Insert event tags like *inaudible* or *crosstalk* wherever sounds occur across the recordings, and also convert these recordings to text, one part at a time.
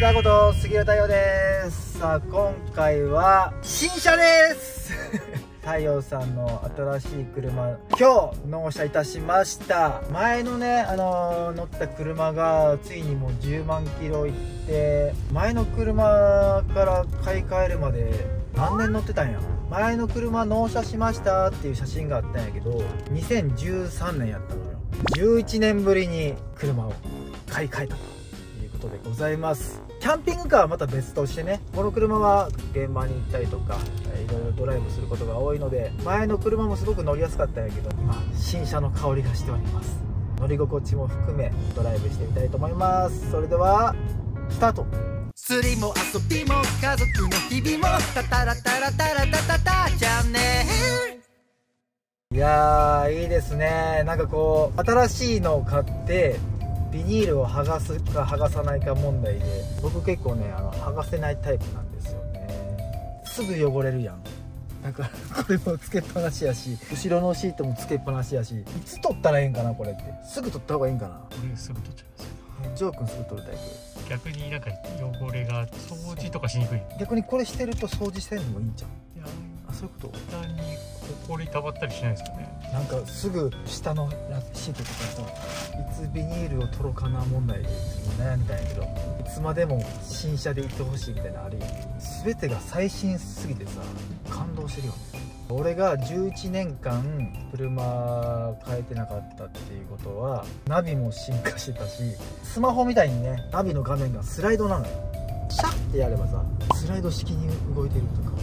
はい、どうもこと杉浦太陽です。さあ、今回は新車です。*laughs* 太陽さんの新しい車、今日納車いたしました。前のね、あのー乗った車がついにもう10万キロいって、前の車から買い替えるまで何年乗ってたんや？前の車納車しましたっていう写真があったんやけど、2013年やったのよ。11年ぶりに車を買い替えたと。ということでございます。キャンピングカーはまた別としてねこの車は現場に行ったりとかえーいろいろドライブすることが多いので前の車もすごく乗りやすかったんやけど今新車の香りがしております。乗り心地も含めドライブしてみたいと思います。それではスタート。釣りも遊びも家族の日々もタタラタラタラタタタじゃねいやーいいですね。なんかこう新しいのを買ってビニールを剥がすか剥がさないか問題で僕結構ねあの剥がせないタイプなんですよね。すぐ汚れるやん。なんか *laughs* これもつけっぱなしやし後ろのシートもつけっぱなしやしいつ取ったらええんかなこれって。すぐ取った方がいいんかな。俺すぐ取っちゃいますジョー君すぐ取るタイ逆になんか汚れが掃除とかしにくい。逆にこれしてると掃除せんのもいいんじゃんそういうこと。簡単にほこりたまったりしないですかね。なんかすぐ下のシートとかさいつビニールを取ろうかな問題で悩んだんやけどいつまでも新車でいってほしいみたいなあるよ。全てが最新すぎてさ感動してるよ。ね俺が11年間車変えてなかったっていうことはナビも進化してたしスマホみたいにねナビの画面がスライドなのよ。シャッてやればさスライド式に動いてるとか。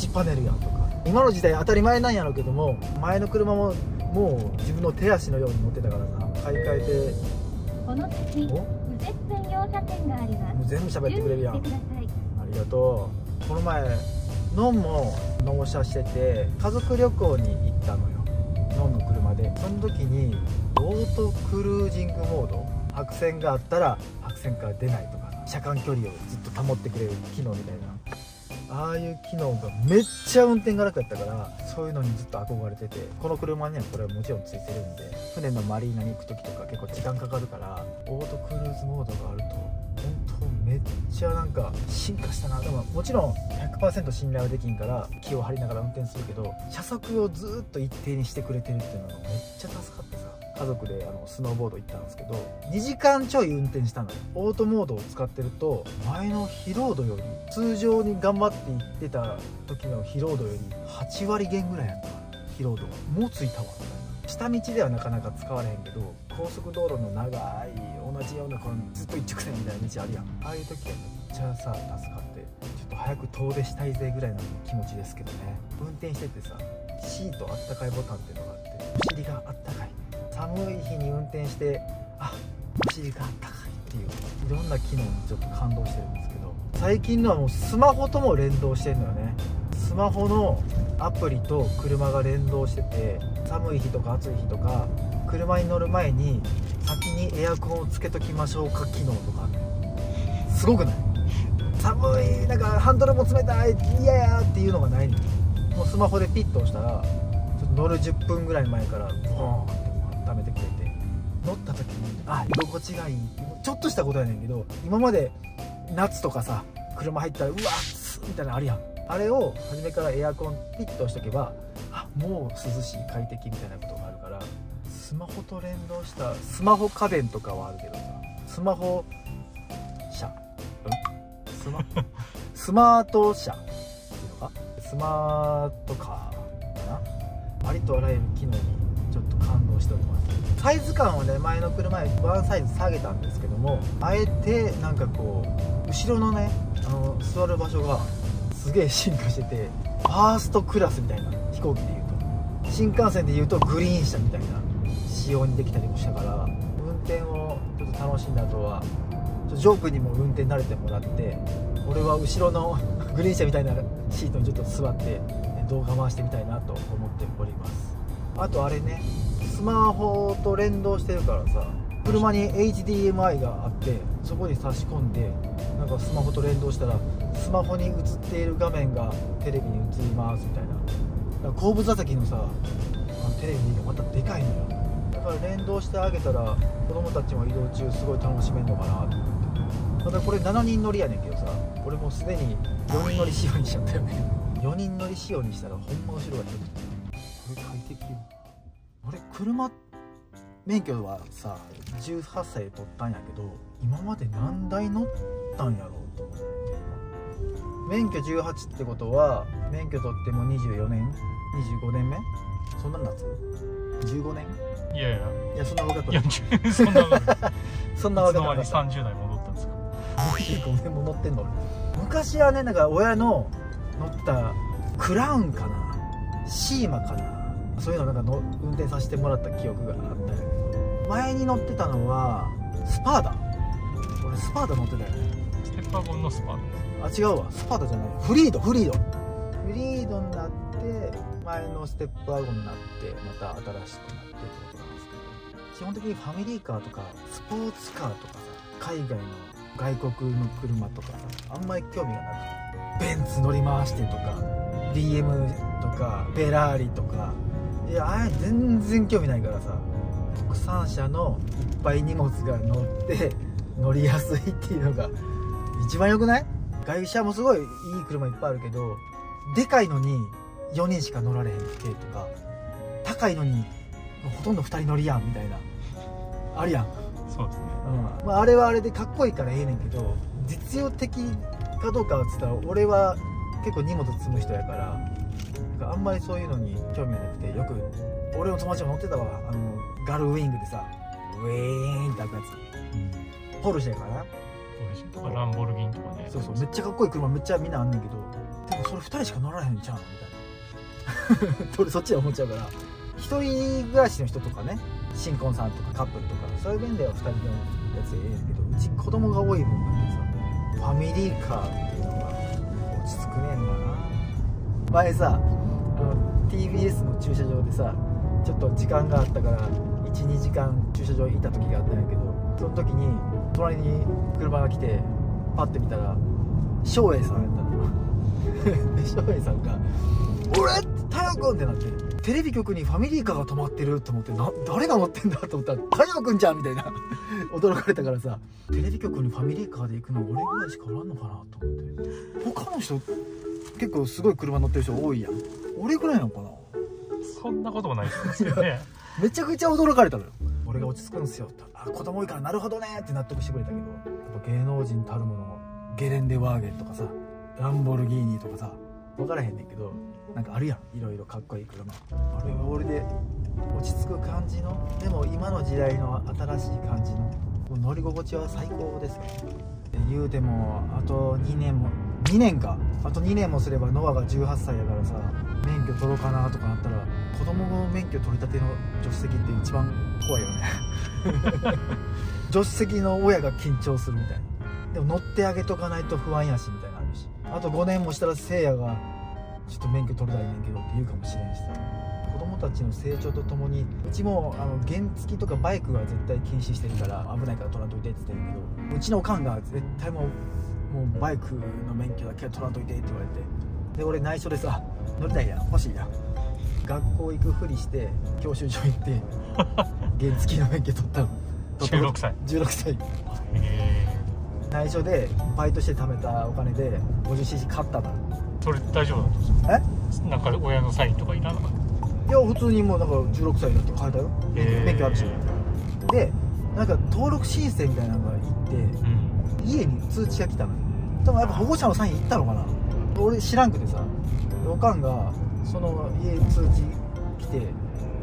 ッチパネルやんとか。今の時代当たり前なんやろうけども前の車ももう自分の手足のように乗ってたからさ買い替えて。この先、右折専用車線があります。う全部喋ってくれるやん。あ。りがとう。この前ノンも納車してて家族旅行に行ったのよ。ノンの車で。その時にオートクルージングモード白線があったら白線から出ないとか車間距離をずっと保ってくれる機能みたいなああいう機能がめっちゃ運転が楽やったからそういうのにずっと憧れててこの車にはこれはもちろんついてるんで船のマリーナに行く時とか結構時間かかるからオートクルーズモードがあると本当めっちゃなんか進化したなでももちろん100%信頼はできんから気を張りながら運転するけど車速をずっと一定にしてくれてるっていうのがめっちゃ助かってさ家族であのスノーボード行ったんですけど2時間ちょい運転したのよ。オートモードを使ってると前の疲労度より通常に頑張って行ってた時の疲労度より8割減ぐらいやった。疲労度がもうついたわ。下道ではなかなか使われへんけど高速道路の長い同じようなこのずっと一直線みたいな道あるやん。ああいう時はめっちゃさ助かって。ちょっと早く遠出したいぜぐらいの気持ちですけどね。運転しててさシートあったかいボタンっていうのがあってお尻があったかい。寒い日に運転してあお尻があったかいっていういろんな機能にちょっと感動してるんですけど最近のはもうスマホとも連動してるのよね。スマホのアプリと車が連動してて寒い日とか暑い日とか車に乗る前に先にエアコンをつけときましょうか機能とかすごくない？寒いなんかハンドルも冷たい嫌やっていうのがないのよ。もうスマホでピッと押したらちょっと乗る10分ぐらい前からボーンってあ居心地がいい。ちょっとしたことやねんけど今まで夏とかさ車入ったらうわっみたいなのあるやん。あれを初めからエアコンピッと押しとけばあもう涼しい快適みたいなことがあるからスマホと連動したスマホ家電とかはあるけどさスマホ車。ん？スマ *laughs* スマート車っていうのか？スマートカーかな？ありとあらゆる機能にサイズ感をね前の車よりワンサイズ下げたんですけどもあえてなんかこう後ろのねあの座る場所がすげえ進化しててファーストクラスみたいな飛行機でいうと新幹線でいうとグリーン車みたいな仕様にできたりもしたから運転をちょっと楽しんだ後はジョークにも運転慣れてもらって俺は後ろの *laughs* グリーン車みたいなシートにちょっと座って動画回してみたいなと思っております。あとあれねスマホと連動してるからさ車に HDMI があってそこに差し込んでなんかスマホと連動したらスマホに映っている画面がテレビに映りますみたいな。後部座席のさテレビがまたでかいのよ。だから連動してあげたら子供たちも移動中すごい楽しめるのかなと思って。ただこれ7人乗りやねんけどさ俺もうすでに4人乗り仕様にしちゃったよね。4人乗り仕様にしたらほんま後ろが広くてこれ快適よ俺車免許はさ18歳で取ったんやけど今まで何台乗ったんやろうと思って。免許18ってことは免許取っても24年25年目？そんなん夏15年？いやいや。いやそんな若くない。そんな *laughs* そんなない。つの間に若くなかった30代戻ったんですか？25年も乗ってんの？俺昔はねなんか親の乗ったクラウンかな。シーマかなそういうのなんかの運転させてもらった記憶があったんやけど前に乗ってたのはスパーダ。俺スパーダ乗ってたよね。ステッパーゴンのスパあ違うわ。スパーダじゃない。フリードフリード。フリードになって前のステップワゴンになってまた新しくなってってことなんですけど。基本的にファミリーカーとかスポーツカーとかさ海外の外国の車とかさあんまり興味がなくて。ベンツ乗り回してとか BM とかフェラーリとかいやあれ全然興味ないからさ。国産車のいっぱい荷物が乗って乗りやすいっていうのが一番良くない？外車もすごいいい車いっぱいあるけどでかいのに4人しか乗られへんってとか高いのにほとんど2人乗りやんみたいなあるやん、そうですね。うん。まあ、あれはあれでかっこいいからええねんけど実用的かどうかはっつったら俺は結構荷物積む人やからあんまりそういうのに興味がなくてよく俺の友達も乗ってたわ。あのガルウィングでさウィーンって開くやつ。ポルシェかな。そうでしょとかランボルギーニとかね。そうそう。めっちゃかっこいい車めっちゃみんなあんねんけどでもそれ2人しか乗られへんちゃうのみたいな。*laughs* 俺そっちで思っちゃうから。一人暮らしの人とかね新婚さんとかカップルとかそういう面では2人のやつでええねんけどうち子供が多いもんなんでさファミリーカーっていうのが落ち着くねんだな前さあの TBS の駐車場でさちょっと時間があったから12時間駐車場いた時があったんやけどその時に隣に車が来てパッて見たら照英さんやったの *laughs* で照英さんが「俺太陽君!」ってなってテレビ局にファミリーカーが止まってると思ってな誰が乗ってんだと思ったら「太陽君じゃん!」みたいな驚かれたからさテレビ局にファミリーカーで行くの俺ぐらいしかおらんのかなと思って他の人結構すごい車乗ってる人多いやん。俺ぐらいなのかな？そんなこともないですよね。*laughs* めちゃくちゃ驚かれたのよ。俺が落ち着くんですよって。あ子供多いからなるほどねって納得してくれたけど。やっぱ芸能人たるものゲレンデワーゲンとかさランボルギーニとかさ分からへんねんけどなんかあるやん。いろいろかっこいい車。あれが俺で落ち着く感じのでも今の時代の新しい感じの乗り心地は最高ですよで言うてもあと2年も2年か。あと2年もすればノアが18歳やからさ免許取ろうかなとかなったら子供の免許取り立ての助手席って一番怖いよね。*laughs* 助手席の親が緊張するみたいな。でも乗ってあげとかないと不安やしみたいなのあるし。あと5年もしたらせいやがちょっと免許取りたいねんけどって言うかもしれんしさ。子供たちの成長とともにうちもあの原付とかバイクは絶対禁止してるから危ないから取らんといてって言ってるけどうちのおかんが絶対もうもうバイクの免許だけは取らんといてって言われて。で俺内緒でさ乗りたいやん。欲しいやん。学校行くふりして教習所行って *laughs* 原付の免許取ったの。16歳。16歳。へ内緒でバイトして貯めたお金で 50cc 買ったの。えそれ大丈夫だったんですか？え？なんか親のサインとかいらなかっいや普通にもうなんか16歳だって書いたよ。免許あるし。でなんか登録申請みたいなのが行ってたうん家に通知が来たのよ。多分やっぱ保護者のサイン行ったのかな。俺知らんくてさおかんがその家に通知来て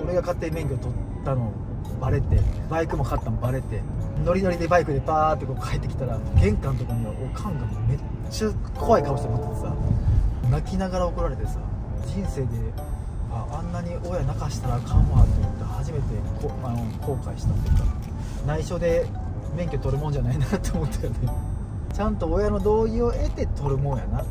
俺が勝手に免許取ったのバレてバイクも買ったのバレてノリノリでバイクでバーってこう帰ってきたら玄関とかにはおかんがめっちゃ怖い顔して持っててさ泣きながら怒られてさ人生でああんなに親泣かしたらあかんわと思って初めてこあの後悔したっていうか内緒で免許取るもんじゃないなって思ったよね。*laughs* ちゃんと親の同意を得て取るもんやな。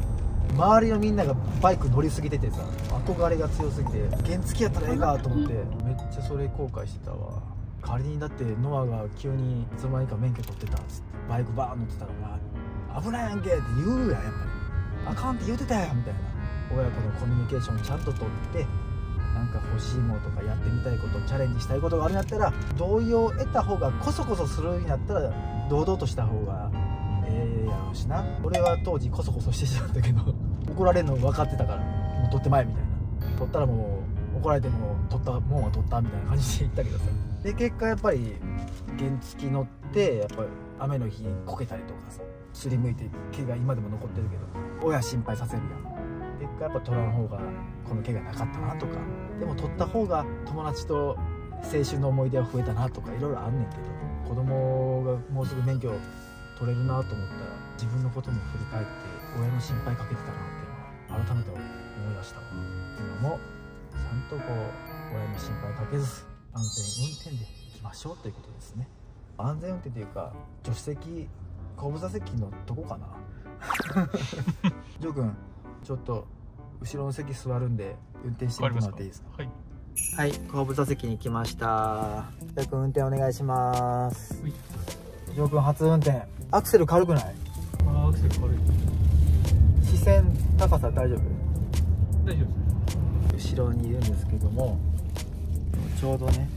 周りのみんながバイク乗りすぎててさ憧れが強すぎて原付やったらええかと思ってめっちゃそれ後悔してたわ。仮にだってノアが急にいつの間にか免許取ってたっつってバイクバーン乗ってたらお前危ないやんけって言うやんやっぱり。あかんって言うてたやんみたいな。親子のコミュニケーションちゃんと取ってなんか欲しいものとかやってみたいことチャレンジしたいことがあるんやったら同意を得た方がこそこそするんやったら堂々とした方がええやろうしな。俺は当時コソコソしてしまったけど怒られるの分かってたからもう取ってまえみたいな。取ったらもう怒られても取ったもんは取ったみたいな感じで言ったけどさ。で結果やっぱり原付乗ってやっぱり雨の日こけたりとかさすりむいて毛が今でも残ってるけど親心配させるやん。結果やっぱ取らん方がこの毛がなかったなとかでも取った方が友達と青春の思い出は増えたなとかいろいろあんねんけど子供がもうすぐ免許取れるなと思ったら自分のことも振り返って親の心配かけてたなっていうのを改めて思い出したわ。今もちゃんとこう親の心配かけず安全運転で行きましょうということですね。安全運転というか助手席後部座席のどこかな。*laughs* ジョー君ちょっと後ろの席座るんで運転してもらっていいですか？はい。はい後部座席に来ました。ジョー君運転お願いします。はい。ジョー君初運転。アクセル軽くない？あーアクセル軽い。視線高さ大丈夫？大丈夫です。後ろにいるんですけどもちょうどね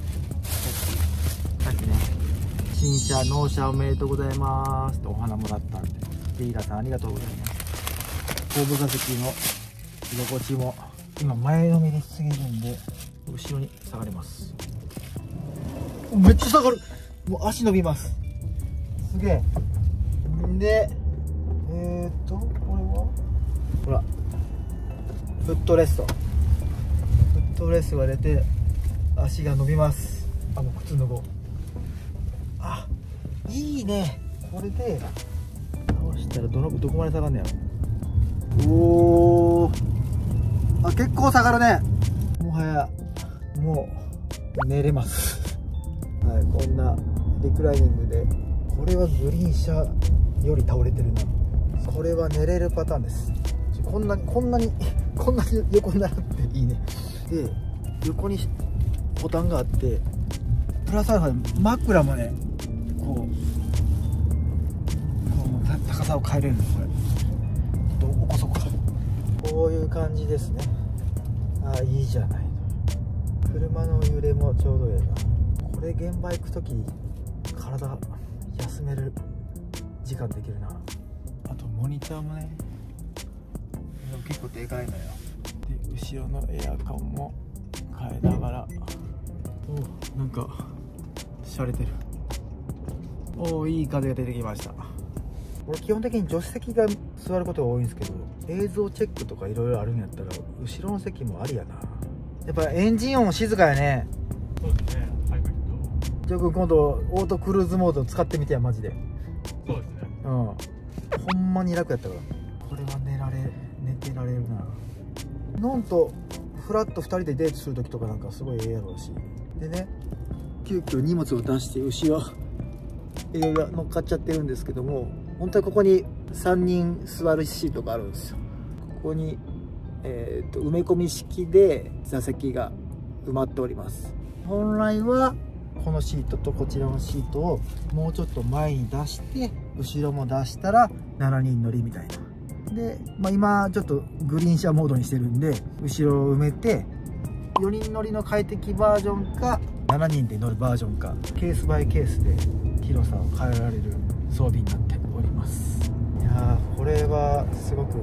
さっきね新車納車おめでとうございますとお花もらったんでディーラーさんありがとうございます。後部座席の居心地も今前のめりすぎるんで後ろに下がります。めっちゃ下がる。もう足伸びます。すげえ。んでえー、っとこれは？ほら。フットレスト。フットレストが出て足が伸びます。あもう靴脱ごう。あいいね。これで倒したらどのどこまで下がんねやろ。おーあ結構下がるね。もはやもう寝れます。はいこんなリクライニングで。これはグリーン車より倒れてるな。これは寝れるパターンです。こんなにこんなに *laughs* こんなに横になるっていいね。で横にボタンがあってプラスアルファで枕もねこう高さを変えれるのこれ。ちょっと起こそうかこういう感じですね。ああいいじゃない車の揺れもちょうどええな。これ現場行く時体休める時間できるな。あとモニターもね結構でかいのよ。で後ろのエアコンも変えながらおなんか洒落てる。おいい風が出てきました俺基本的に助手席が座ることが多いんですけど映像チェックとかいろいろあるんやったら後ろの席もありやな。やっぱエンジン音静かやね。そうですね。ハイブリッジョー君今度オートクルーズモード使ってみてやマジで。ドそうですね。うん。ほんまに楽やったから。これは寝られ寝てられるな。なんとフラッと2人でデートする時とかなんかすごいええやろうし。でね急遽荷物を出して後ろいろいろ乗っかっちゃってるんですけども本当はここに3人座るシートがあるんですよ。ここに、えーと埋め込み式で座席が埋まっております。本来はこのシートとこちらのシートをもうちょっと前に出して後ろも出したら7人乗りみたいな。で、まあ、今ちょっとグリーン車モードにしてるんで後ろを埋めて4人乗りの快適バージョンか7人で乗るバージョンかケースバイケースで広さを変えられる装備になってやーこれはすごく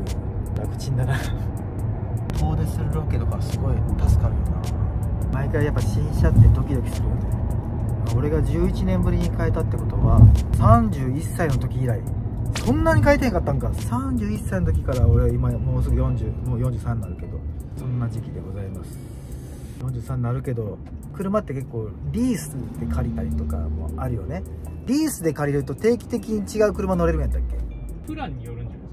楽ちんだな。遠出するロケとかすごい助かるよな。毎回やっぱ新車ってドキドキするよね。俺が11年ぶりに変えたってことは31歳の時以来そんなに変えてへんかったんか。31歳の時から俺は今もうすぐ40もう43になるけどそんな時期でございます。43になるけど車って結構リースで借りたりとかもあるよね。リースで借りると定期的に違う車乗れるんやったっけ？プランによるんじゃないで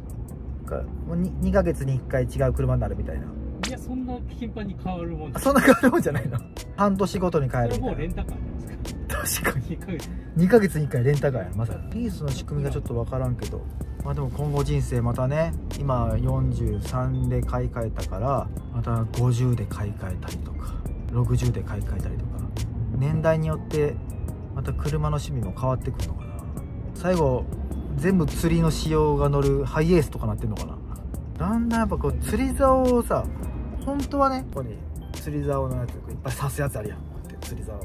すか？かもう 2, 2ヶ月に1回違う車になるみたいな。いやそんな頻繁に変わるもんじゃあそんな変わるもんじゃないの？半年ごとに変えそれはもうるみたいレンタカーじゃないですか？な確かに。2ヶ月。2ヶ月に1回レンタカーやまさに。リースの仕組みがちょっと分からんけど。まあでも今後人生またね今43で買い替えたからまた50で買い替えたりとか60で買い替えたりとか。年代によってまた車の趣味も変わってくるのかな。最後全部釣りの仕様が乗るハイエースとかなってんのかな？だんだんやっぱこう釣り竿をさ本当はねここに釣り竿のやついっぱい刺すやつあるやん。こうやって釣り竿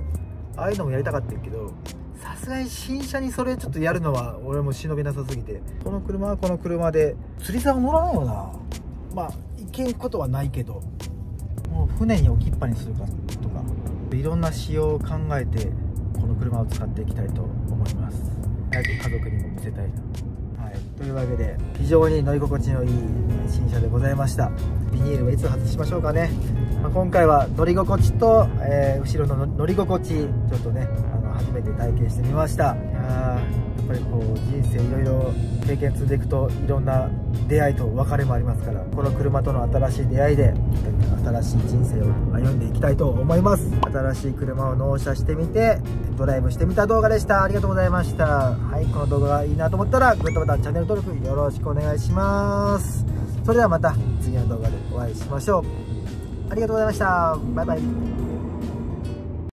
ああいうのもやりたかったけどさすがに新車にそれちょっとやるのは俺も忍びなさすぎてこの車はこの車で釣り竿乗らんよな。まあ行けんことはないけどもう船に置きっぱにするかとかいろんな仕様を考えてこの車を使っていきたいと思います。早く家族にも見せたいなはいというわけで非常に乗り心地のいい新車でございました。ビニールはいつ外しましょうかね、まあ今回は乗り心地と、えー後ろの乗り心地ちょっとねあの初めて体験してみました。ぱりこう人生いろいろ経験積んでいくといろんな出会いと別れもありますからこの車との新しい出会いで新しい人生を歩んでいきたいと思います。新しい車を納車してみてドライブしてみた動画でしたありがとうございました。はいこの動画がいいなと思ったらグッドボタンチャンネル登録よろしくお願いします。それではまた次の動画でお会いしましょう。ありがとうございました。バイバイ。